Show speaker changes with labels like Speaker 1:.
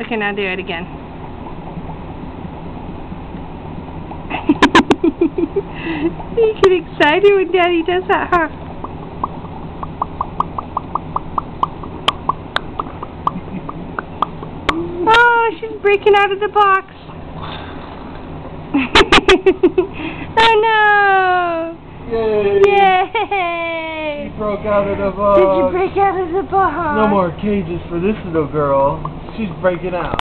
Speaker 1: Okay, now do it again. you get excited when Daddy does that, huh? Oh, she's breaking out of the box. oh no!
Speaker 2: Yay!
Speaker 1: Yay!
Speaker 2: She broke out of the box.
Speaker 1: Did you break out of the box?
Speaker 2: No more cages for this little girl. She's breaking out.